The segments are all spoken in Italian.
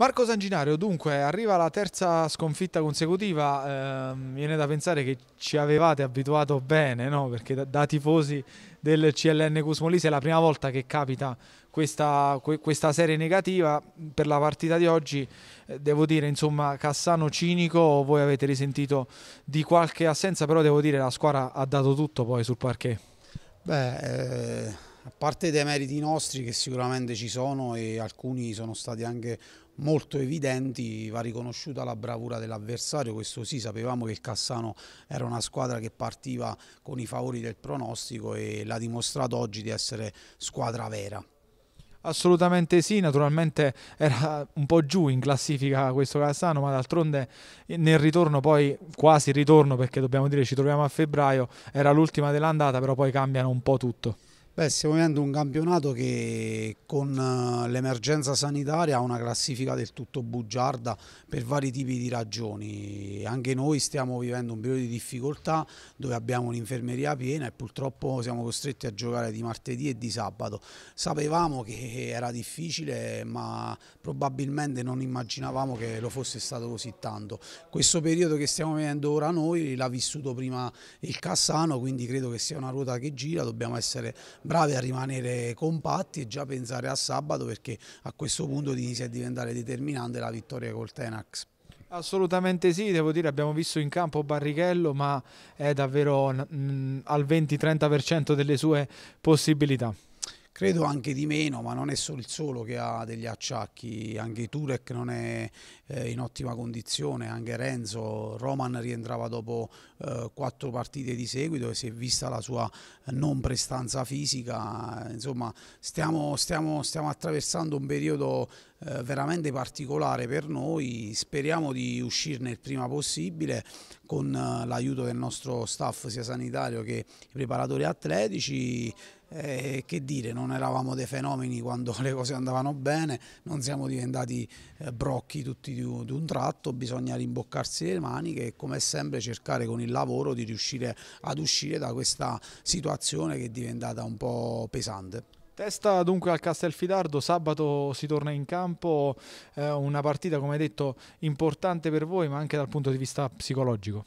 Marco Sanginario, dunque arriva la terza sconfitta consecutiva, eh, viene da pensare che ci avevate abituato bene, no? perché da, da, tifosi del CLN Cusmolise è la prima volta che capita questa, questa serie negativa, per la partita di oggi eh, devo dire insomma Cassano cinico, voi avete risentito di qualche assenza, però devo dire la squadra ha dato tutto poi sul parquet. Beh, eh, a parte dei meriti nostri che sicuramente ci sono e alcuni sono stati anche molto evidenti, va riconosciuta la bravura dell'avversario, questo sì, sapevamo che il Cassano era una squadra che partiva con i favori del pronostico e l'ha dimostrato oggi di essere squadra vera. Assolutamente sì, naturalmente era un po' giù in classifica questo Cassano, ma d'altronde nel ritorno poi, quasi ritorno perché dobbiamo dire ci troviamo a febbraio, era l'ultima dell'andata, però poi cambiano un po' tutto. Beh, stiamo vivendo un campionato che con eh, l'emergenza sanitaria ha una classifica del tutto bugiarda per vari tipi di ragioni. Anche noi stiamo vivendo un periodo di difficoltà dove abbiamo un'infermeria piena e purtroppo siamo costretti a giocare di martedì e di sabato. Sapevamo che era difficile ma probabilmente non immaginavamo che lo fosse stato così tanto. Questo periodo che stiamo vivendo ora noi l'ha vissuto prima il Cassano, quindi credo che sia una ruota che gira, dobbiamo essere bravi a rimanere compatti e già pensare a sabato perché a questo punto inizia a diventare determinante la vittoria col Tenax. Assolutamente sì, devo dire abbiamo visto in campo Barrichello ma è davvero mh, al 20-30% delle sue possibilità. Credo anche di meno, ma non è solo il solo che ha degli acciacchi, anche Turek non è eh, in ottima condizione, anche Renzo, Roman rientrava dopo eh, quattro partite di seguito e si è vista la sua non prestanza fisica, insomma stiamo, stiamo, stiamo attraversando un periodo eh, veramente particolare per noi, speriamo di uscirne il prima possibile con eh, l'aiuto del nostro staff sia sanitario che i preparatori atletici eh, che dire, non eravamo dei fenomeni quando le cose andavano bene, non siamo diventati eh, brocchi tutti di di un, tratto, bisogna rimboccarsi le maniche e come sempre cercare con il lavoro di riuscire ad uscire da questa situazione che è diventata un po' pesante. Testa dunque al Castelfidardo, sabato si torna in campo, eh, una partita come detto importante per voi ma anche dal punto di vista psicologico.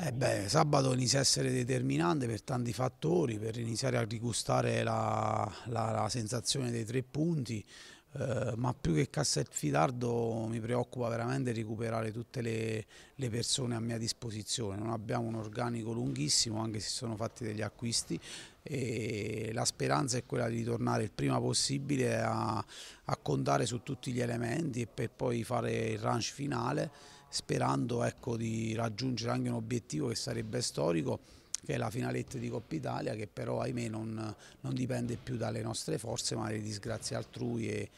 Eh beh, sabato inizia a essere determinante per tanti fattori, per iniziare a rigustare la, la, la sensazione dei tre punti, eh, ma più che Castelfidardo mi preoccupa veramente recuperare tutte le, le, persone a mia disposizione. Non abbiamo un organico lunghissimo, anche se sono fatti degli acquisti, e la speranza è quella di tornare il prima possibile a, a contare su tutti gli elementi e per poi fare il ranch finale sperando ecco, di raggiungere anche un obiettivo che sarebbe storico che è la finaletta di Coppa Italia che però ahimè non, non dipende più dalle nostre forze ma dalle disgrazie altrui e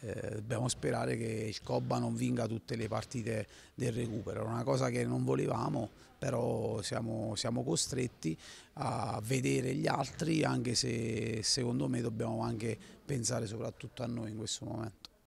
eh, dobbiamo sperare che il Cobba non vinca tutte le partite del recupero, è una cosa che non volevamo però siamo, siamo costretti a vedere gli altri anche se secondo me dobbiamo anche pensare soprattutto a noi in questo momento.